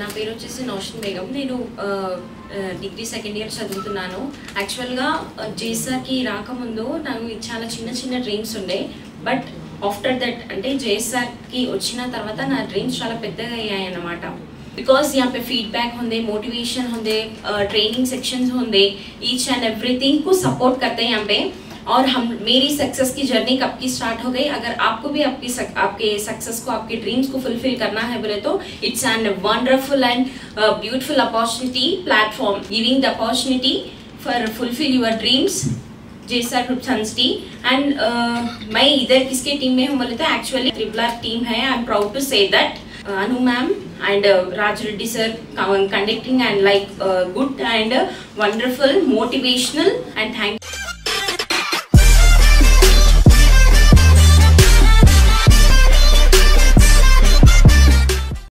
నా పేరు వచ్చేసి నౌషన్ బేగం నేను డిగ్రీ సెకండ్ ఇయర్ చదువుతున్నాను యాక్చువల్గా జేసార్కి రాకముందు నాకు చాలా చిన్న చిన్న డ్రీమ్స్ ఉండే బట్ ఆఫ్టర్ దట్ అంటే జేసార్కి వచ్చిన తర్వాత నా డ్రీమ్స్ చాలా పెద్దగా అయ్యాయి అన్నమాట बिकॉज यहाँ पे फीडबैक होंगे मोटिवेशन होंगे ट्रेनिंग सेक्शंस होंगे ईच एंड एवरीथिंग को सपोर्ट करते हैं यहाँ पे और हम मेरी सक्सेस की जर्नी कब की स्टार्ट हो गई? अगर आपको भी आपकी सक, आपके सक्सेस को आपके ड्रीम्स को फुलफिल करना है बोले तो it's an wonderful and beautiful opportunity platform giving the opportunity for fulfil your dreams जेसर group सन्सटी एंड मैं इधर किसके टीम में हूँ बोले तो एक्चुअली ट्रिपलर टीम है I am proud to say that uh, Raj Reddy sir conducting and like uh, good and uh, wonderful, motivational and thank